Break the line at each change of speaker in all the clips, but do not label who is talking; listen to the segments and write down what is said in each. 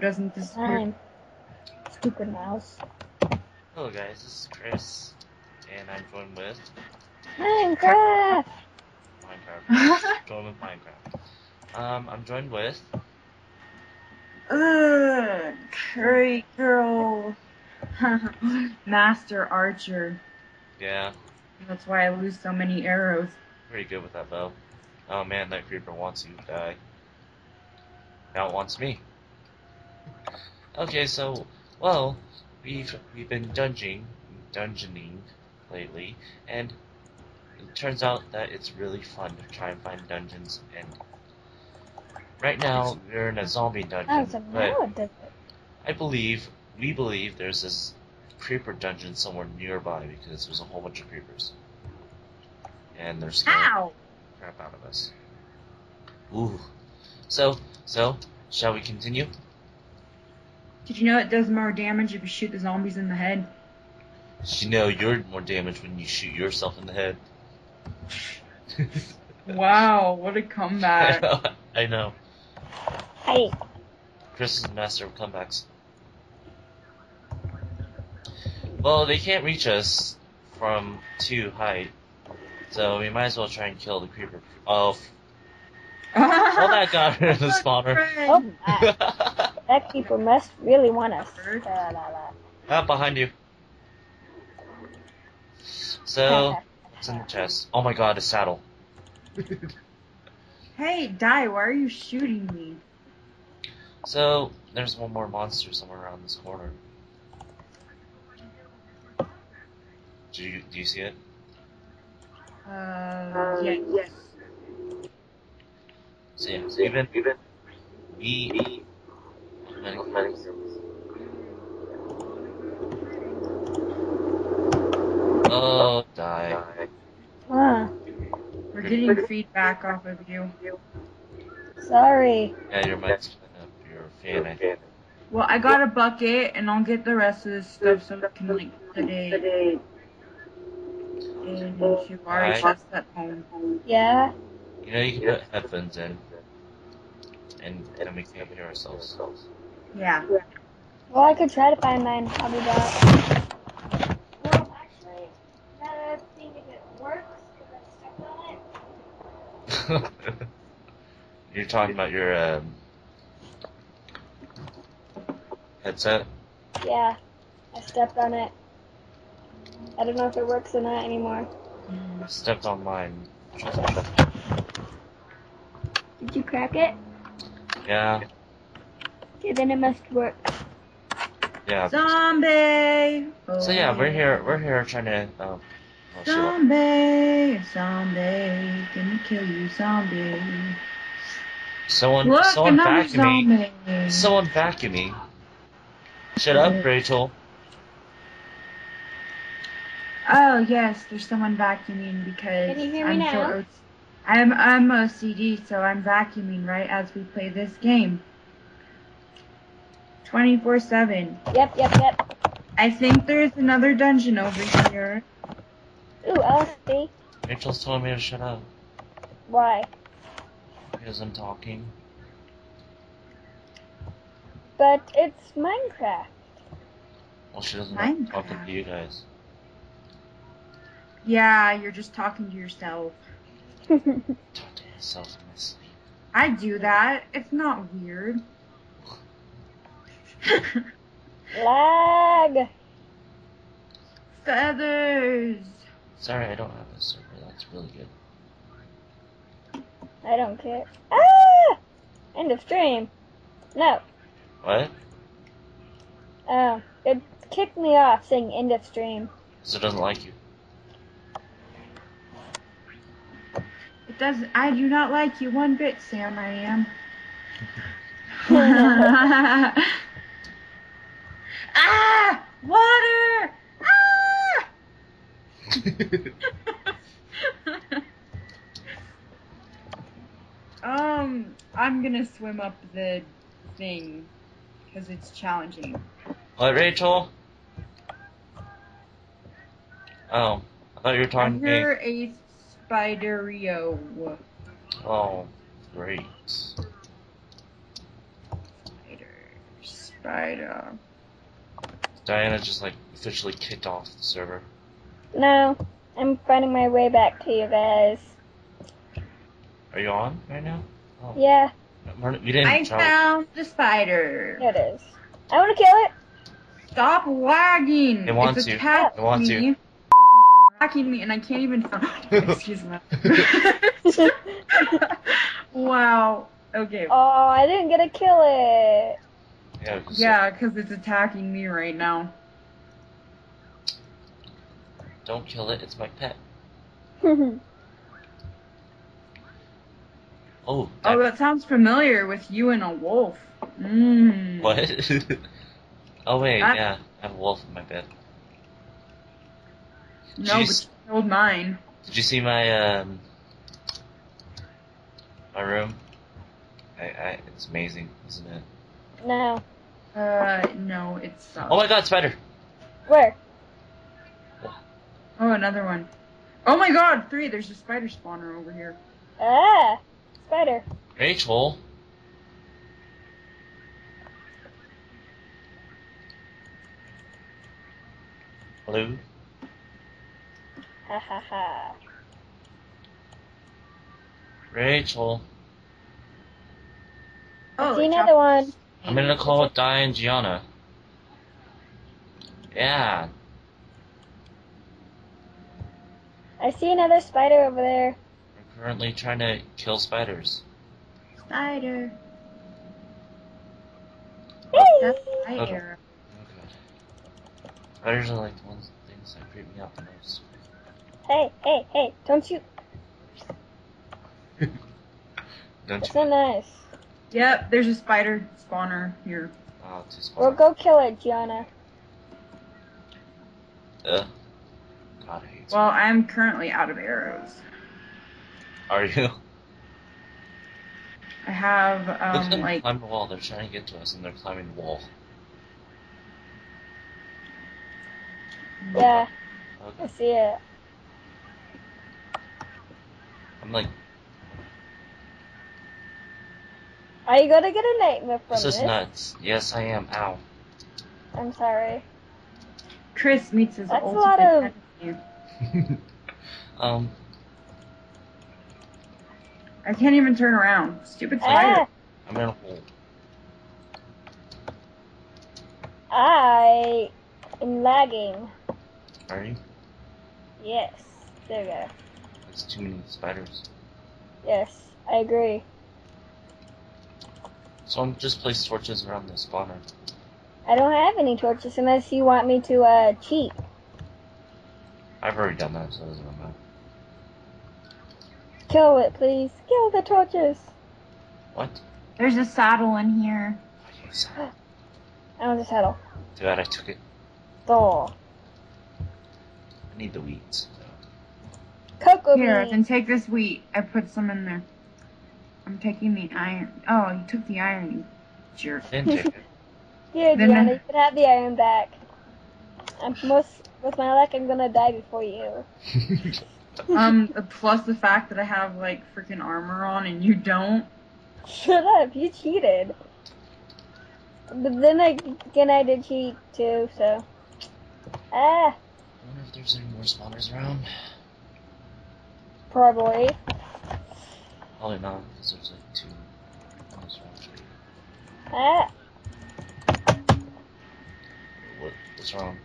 doesn't disappear.
Time. Stupid mouse.
Hello guys, this is Chris, and I'm joined with
Minecraft!
Minecraft. joined with Minecraft. Um, I'm joined with
Ugh, great girl. Master archer.
yeah,
That's why I lose so many arrows.
pretty good with that bow. Oh man, that creeper wants you to die. Now it wants me. Okay, so well, we've we've been dungeoning, dungeoning lately, and it turns out that it's really fun to try and find dungeons. And right now we're in a zombie
Oh,
dungeon,
so
but
now it does it.
I believe, we believe there's this creeper dungeon somewhere nearby because there's a whole bunch of creepers. And they're scaring crap out of us. Ooh. So, so, shall we continue?
Did you know it does more damage if you shoot the zombies in the head?
Did You know you're more damaged when you shoot yourself in the head.
Wow, what a comeback.
I know.
Hey,
Chris is a master of comebacks. Well, they can't reach us from too high, so we might as well try and kill the creeper. Oh, well, that got rid of the spawner.
oh my. That creeper must really want us. Da, da, da.
ah, behind you. So, it's in the chest. Oh my god, a saddle.
Hey, Di, why are you shooting me?
So, there's one more monster somewhere around this corner. Do you, do you see it?
Uh, yeah, yes.
So yeah, so even even we many Oh die.
Huh.
We're getting feedback off of you.
Sorry.
Yeah, your mic's picking up your fan I think.
Well, I got a bucket, and I'll get the rest of this stuff so we can like put it into our
Alright.
chest at home.
Yeah?
You know you can put headphones in and then we can't hear ourselves.
Yeah.
Well, I could try to find mine. I'll be back. Well, actually, now that I've seen if it works, because I stepped on it.
You're talking about your um, headset?
Yeah, I stepped on it. I don't know if it works or not anymore.
I stepped on mine.
Did you crack it?
Yeah,
Okay, then it must work.
yeah.
Zombie.
So yeah, we're here. We're here trying to. Um, oh, shit.
Zombie, zombie, gonna kill you, zombie.
Someone,
Look,
someone
another
vacuuming.
zombie.
Someone vacuuming. Shut up, Rachel.
Oh yes, there's someone vacuuming because
Can you hear me
I'm
now?
so O- I'm I'm OCD, so I'm vacuuming right as we play this game. Twenty four seven.
Yep, yep, yep.
I think there's another dungeon over here.
Ooh, LSD.
Rachel's telling me to shut up
Why?
because I'm talking.
But it's Minecraft.
Well, she doesn't like
Minecraft.
talking to you guys.
Yeah, you're just talking to yourself.
Talk to yourself in my sleep.
I do that. It's not weird.
Lag.
Feathers.
Sorry, I don't have a server. That's really good.
I don't care. Ah! End of stream. No.
What?
Oh, it kicked me off saying end of stream.
So it doesn't like you.
It does. I do not like you one bit, Sam. I am. ah! Water! Ah! um, I'm gonna swim up the thing because it's challenging.
what, Rachel? Oh, I thought you were talking to me.
a spiderio.
Oh, great.
Spiders. spider.
Diana just like officially kicked off the server.
No, I'm finding my way back to you guys.
Are you on right now? Oh,
Yeah,
we're- didn't
I
try.
found the spider.
it is. I want to kill it.
Stop lagging.
It wants
it's
you. It wants
me.
you.
Attacking me, and I can't even. Excuse me. wow. Okay.
oh, I didn't get to kill it.
Yeah, 'cause
Yeah, because it's attacking me right now.
Don't kill it. It's my pet. Oh.
Oh,
that-
that sounds familiar with you and a wolf. Mmm.
what? oh wait,
I-
yeah. I have a wolf in my bed.
No,
Jeez.
but you killed mine.
Did you see my um my room? I, I it's amazing, isn't it?
no.
Uh, no, it's. Uh,
Oh my god, spider!
Where?
Oh, another one. Oh my god, three. There's a spider spawner over here.
Ah, spider.
Rachel. Hello?
Ha ha ha.
Rachel.
Oh,
See another one.
I'm gonna call Di and Gianna. Yeah.
I see another spider over there.
I'm currently trying to kill spiders.
Spider.
Hey!
That's
Okay.
spider.
Oh god. Spiders are like the ones things that creep me out the most.
Hey, hey, hey! Don't you?
Don't
It's
you?
so nice.
Yep, there's a spider spawner here.
Ah, oh, too small.
We'll go kill it, Gianna.
Ugh. God, I hate
Well, I'm currently out of arrows.
Are you?
I have,
Look at
um,
them
like,
climb the wall. They're trying to get to us, and they're climbing the wall.
Yeah,
Okay.
I see it.
I'm like,
Are you gonna get a nightmare from
this
this?
is nuts. Yes, I am. Ow.
I'm sorry.
Chris meets his
That's a lot of-
enemy.
um,
I can't even turn around. Stupid spider.
Ah,
I'm in a hole.
I am lagging.
Are you?
Yes. There we go.
That's too many spiders.
Yes, I agree.
So I'm just place torches around the spawner.
I don't have any torches unless you want me to uh cheat.
I've already done that, so it doesn't matter.
Kill it, please. Kill the torches.
What?
There's a saddle in here.
I use that.
I want to saddle.
Too bad I took it.
Thor.
I need the weeds.
Cocoa
Here,
bean.
then take this wheat. I put some in there. I'm taking the iron. Oh, you took the iron, you jerk.
Didn't take it.
Here,
Then
Gianna,
I-
you can have the iron back. I'm most, with my luck, I'm gonna die before you.
Um, plus the fact that I have, like, freaking armor on and you don't.
Shut up, you cheated. But then I, again, I did cheat too, so. Ah,
I wonder if there's any more spawners around.
probably.
Probably not, because there's like two. on this one tree.
Ah,
What, what's wrong?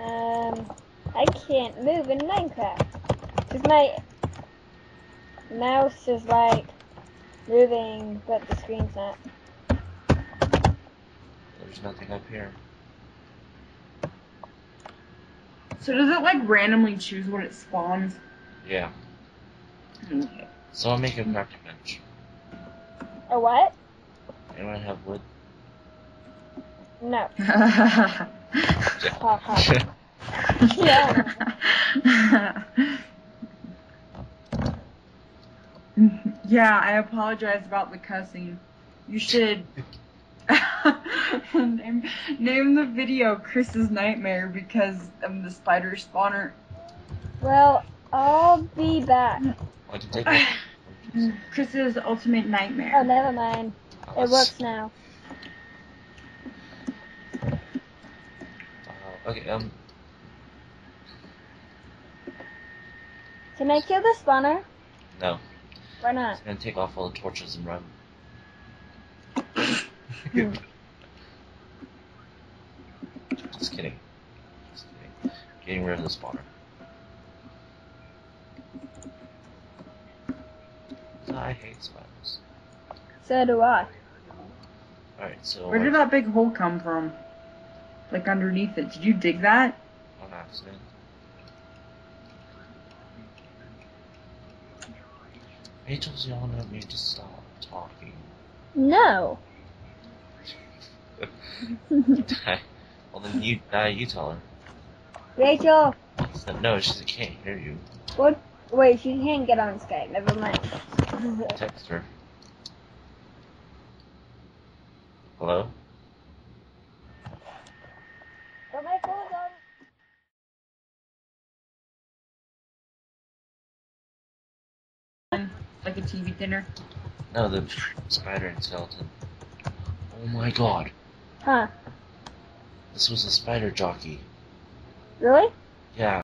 Um, I can't move in Minecraft. Cause my mouse is like moving, but the screen's not.
There's nothing up here.
So does it, like, randomly choose what it spawns?
Yeah.
Okay.
So I'll make a crafting bench.
Or what?
Anyone have wood?
No. Ha ha. Yeah.
yeah, I apologize about the cussing. You should name, name the video Chris's Nightmare because of the spider spawner.
Well, I'll be back.
I can take it.
Chris's Ultimate Nightmare.
Oh, never mind. It works now.
Uh, okay, um,
Can I kill the spawner?
no.
Why not?
I'm gonna take off all the torches and run. Just kidding. Just kidding. Getting rid of the spawner. I hate spiders.
So do I.
Alright, so
Where did that big hole come from? Like underneath it. Did you dig that?
on accident. Rachel's yelling at me to stop talking.
No.
well then you uh, you tell her.
Rachel,
no, she can't hear you.
what? Wait, she can't get on Skype. Never mind.
Text her. Hello?
Put my clothes on.
Like a TV dinner?
No, the spider and skeleton. Oh my god.
Huh?
This was a spider jockey.
Really?
Yeah.